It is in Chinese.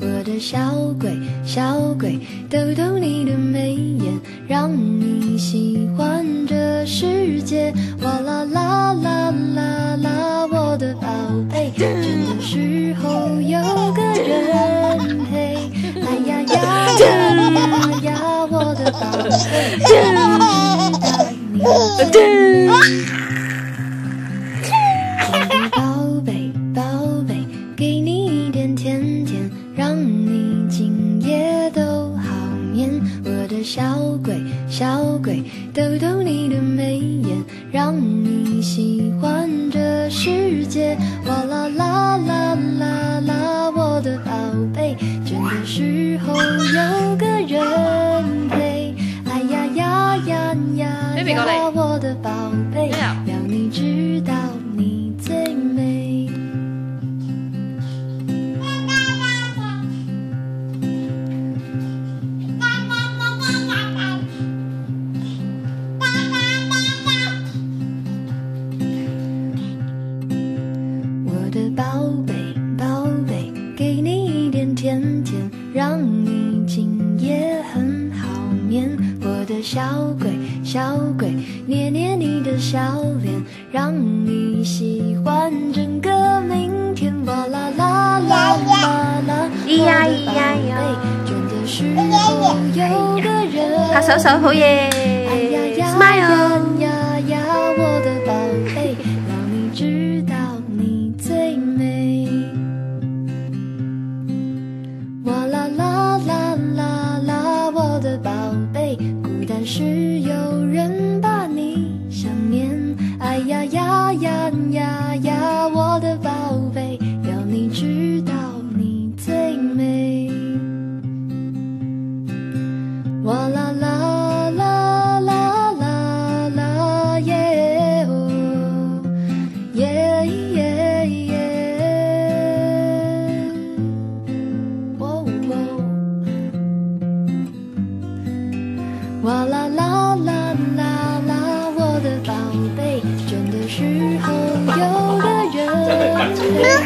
我的小鬼，小鬼，逗逗你的眉眼，让你喜欢这世界。哇啦啦啦啦啦，我的宝贝，这的时候有个人陪。哎呀呀，我的宝贝，只爱你。鬼逗逗你的眉眼，让你喜欢这世界。哇啦啦啦啦啦，我的宝贝，倦的时候有个人陪。哎呀呀呀呀呀，我的宝贝，要你知。小鬼，小鬼，捏捏你的小脸，让你喜欢整个明天。哇啦啦，啦啦啦，咿呀咿呀呀。有个人。他手手好耶。耶耶。哇啦啦啦啦啦，我的宝贝，真的时候有个人。